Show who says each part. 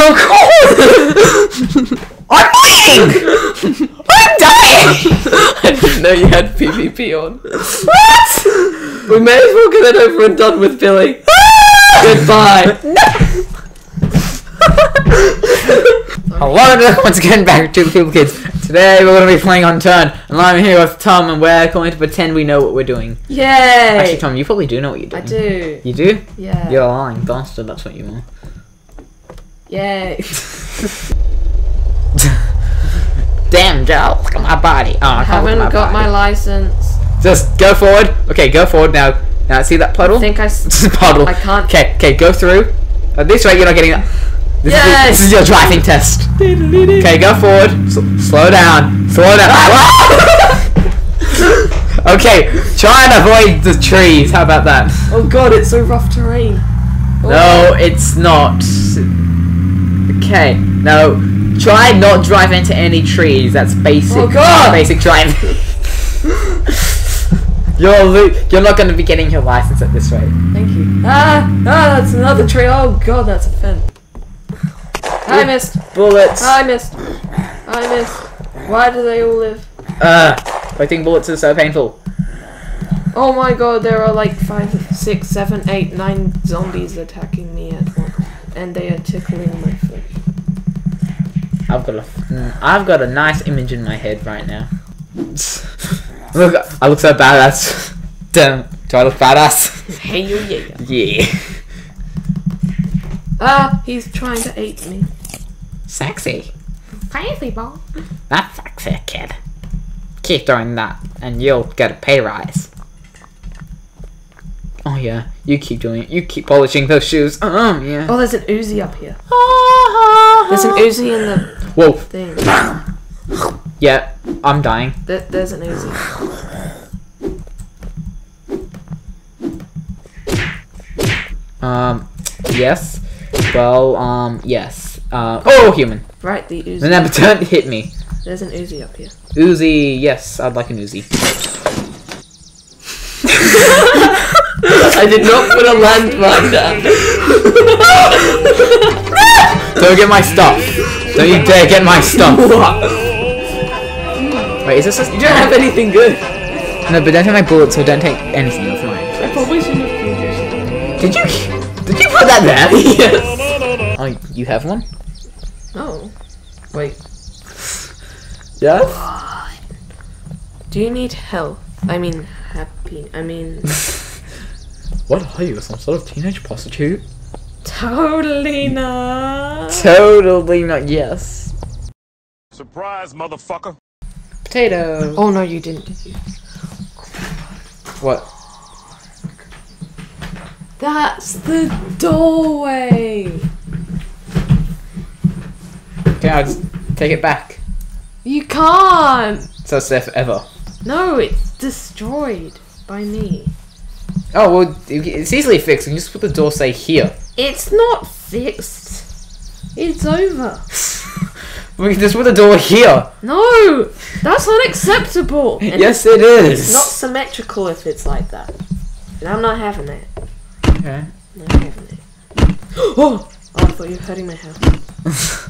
Speaker 1: Oh god! I'm bleeding! I'm dying!
Speaker 2: I didn't know you had PvP on.
Speaker 1: What?
Speaker 2: We may as well get it over and done with, Billy. Goodbye.
Speaker 1: Hello and once again back to the People Kids. Today we're going to be playing Unturned, and I'm here with Tom, and we're going to pretend we know what we're doing.
Speaker 2: Yay!
Speaker 1: Actually, Tom, you probably do know what you're doing.
Speaker 2: I do.
Speaker 1: You do?
Speaker 2: Yeah.
Speaker 1: You're a lying bastard. That's what you are.
Speaker 2: Yay.
Speaker 1: Damn, Joe! Look at my body. Oh, I
Speaker 2: I
Speaker 1: can't look at
Speaker 2: haven't got my license.
Speaker 1: Just go forward. Okay, go forward now. Now see that puddle?
Speaker 2: I think I. s-
Speaker 1: puddle.
Speaker 2: I can't.
Speaker 1: Okay, okay, go through. At this rate, you're not getting. This,
Speaker 2: Yes!
Speaker 1: is, this is your driving test. Okay, go forward. S- slow down. Slow down. okay, try and avoid the trees. How about that?
Speaker 2: Oh god, it's so rough terrain. Oh.
Speaker 1: No, it's not. Okay, no. Try not drive into any trees. That's basic.
Speaker 2: Oh, God!
Speaker 1: Basic driving. you're lo- you're not going to be getting your license at this rate.
Speaker 2: Thank you. Ah, ah, that's another tree. Oh god, that's a fin. I missed.
Speaker 1: Bullets.
Speaker 2: I missed. I missed. Why do they all live?
Speaker 1: Uh, fighting bullets is so painful.
Speaker 2: Oh my god, there are like five, six, seven, eight, nine zombies attacking me at once, and they are tickling my foot.
Speaker 1: I've got a, mm, I've got a nice image in my head right now. look, I look so badass. Damn, do I look badass?
Speaker 2: Hey you, yeah.
Speaker 1: yeah.
Speaker 2: Ah, he's trying to eat me.
Speaker 1: Sexy.
Speaker 2: Crazy ball.
Speaker 1: That's sexy, kid. Keep doing that, and you'll get a pay rise. Oh yeah, you keep doing it. You keep polishing those shoes. Um, yeah.
Speaker 2: Oh, there's an Uzi up here. There's an Uzi in the
Speaker 1: Whoa.
Speaker 2: thing.
Speaker 1: Yeah, I'm dying.
Speaker 2: There, there's an Uzi.
Speaker 1: Um, yes. Well, um, yes. Uh, oh, human.
Speaker 2: Right, the
Speaker 1: The
Speaker 2: Uzi.
Speaker 1: number turn hit me.
Speaker 2: There's an Uzi up here.
Speaker 1: Uzi, yes, I'd like an Uzi.
Speaker 2: I did not put a landmine down.
Speaker 1: Don't get my stuff. Don't you dare get my stuff. Wait, is this a...
Speaker 2: You don't have anything good.
Speaker 1: No, but don't take my bullets, so don't take anything of mine.
Speaker 2: I probably shouldn't have.
Speaker 1: Did you... Did you put that there?
Speaker 2: yes.
Speaker 1: Oh, you have one?
Speaker 2: Oh. Wait.
Speaker 1: Yes?
Speaker 2: Do you need health? I mean, happy. I mean,
Speaker 1: What are you, some sort of teenage prostitute?
Speaker 2: totally not.
Speaker 1: Totally not, yes.
Speaker 3: Surprise, motherfucker.
Speaker 1: Potato.
Speaker 2: Oh no, you didn't, did you?
Speaker 1: What?
Speaker 2: That's the doorway.
Speaker 1: Okay, I'll just take it back.
Speaker 2: You can't.
Speaker 1: So it's there forever.
Speaker 2: No, it's destroyed by me.
Speaker 1: Oh, well, it's easily fixed. You can just put the door, say, here.
Speaker 2: It's not fixed. It's over.
Speaker 1: We can just put the door here.
Speaker 2: No, that's unacceptable. And
Speaker 1: yes, it is.
Speaker 2: It's not symmetrical if it's like that. And I'm not having it.
Speaker 1: Okay.
Speaker 2: I'm not having it. Oh! oh, I thought you were hurting my house.